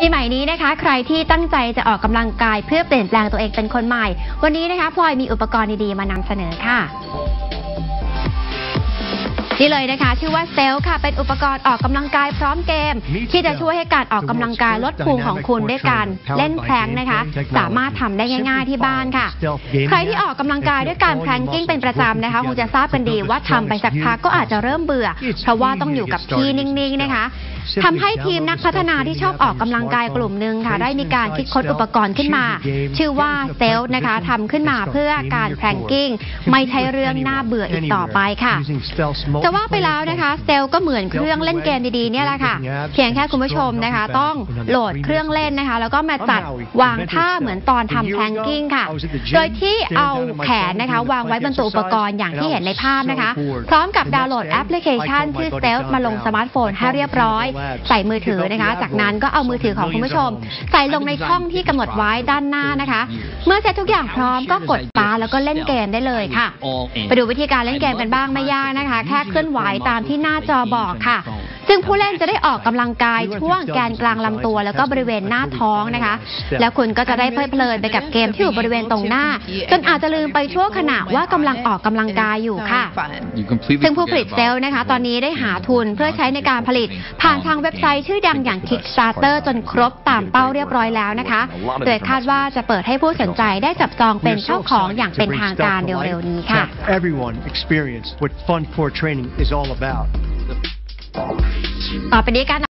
ปีใหม่นี้นะคะ ใครที่ตั้งใจจะออกกำลังกายเพื่อเปลี่ยนแปลงตัวเองเป็นคนใหม่ วันนี้นะคะพลอยมีอุปกรณ์ดีๆ มานำเสนอค่ะ นี่เลยนะคะ ชื่อว่าเซลค่ะ เป็นอุปกรณ์ออกกำลังกายพร้อมเกม ที่จะช่วยให้การออกกำลังกายลดพุงของคุณด้วยการเล่นแพลงก์นะคะ สามารถทำได้ง่าย ๆที่บ้านค่ะ ใครที่ออกกำลังกายด้วยการแพลงกิ้งเป็นประจำนะคะคงจะทราบกันดีว่าทำไปสักพักก็อาจจะเริ่มเบื่อ เพราะว่าต้องอยู่กับที่นิ่งๆนะคะทำให้ทีมนักพัฒนาที่ชอบออกกำลังกายกลุ่มหนึ่งค่ะ ได้มีการคิดค้นอุปกรณ์ขึ้นมา ชื่อว่า Stealth นะคะทำขึ้นมาเพื่อการ planking ไม่ใช่เรื่องน่าเบื่ออีกต่อไปค่ะจะว่าไปแล้วนะคะ Stealth ก็เหมือนเครื่องเล่นเกมดีๆเนี่ยแหละค่ะเพียงแค่คุณผู้ชมนะคะ ต้องโหลดเครื่องเล่นนะคะ แล้วก็มาจัดวางท่าเหมือนตอนทำ planking ค่ะ โดยที่เอาแขนนะคะ วางไว้บนตัวอุปกรณ์อย่างที่เห็นในภาพนะคะ พร้อมกับดาวน์โหลดแอปพลิเคชันชื่อ Stealth มาลงสมาร์ทโฟนให้เรียบร้อย ใส่มือถือนะคะ จากนั้นก็เอามือถือของคุณผู้ชม ใส่ลงในช่องที่กำหนดไว้ด้านหน้านะคะ เมื่อเสร็จทุกอย่างพร้อมก็กด play แล้วก็เล่นเกมได้เลยค่ะ ไปดูวิธีการเล่นเกมกันบ้างไม่ยากนะคะ แค่เคลื่อนไหวตามที่หน้าจอบอกค่ะ ซึ่งผู้เล่นจะได้ออกกำลังกายช่วงแกนกลางลำตัว แล้วก็บริเวณหน้าท้องนะคะ แล้วคุณก็จะได้เพลิดเพลินไปกับเกมที่อยู่บริเวณตรงหน้า จนอาจจะลืมไปชั่วขณะว่ากำลังออกกำลังกายอยู่ค่ะซึ่งผู้ผลิตเซลล์นะคะ ตอนนี้ได้หาทุนเพื่อใช้ในการผลิต ผ่านทางเว็บไซต์ชื่อดังอย่าง Kickstarter จนครบตามเป้าเรียบร้อยแล้วนะคะ โดยคาดว่าจะเปิดให้ผู้สนใจได้จับจองเป็นเจ้าของอย่างเป็นทางการเร็วๆนี้ค่ะ Let everyone experience what Fun Core Training is all about. ต่อไปนี้การ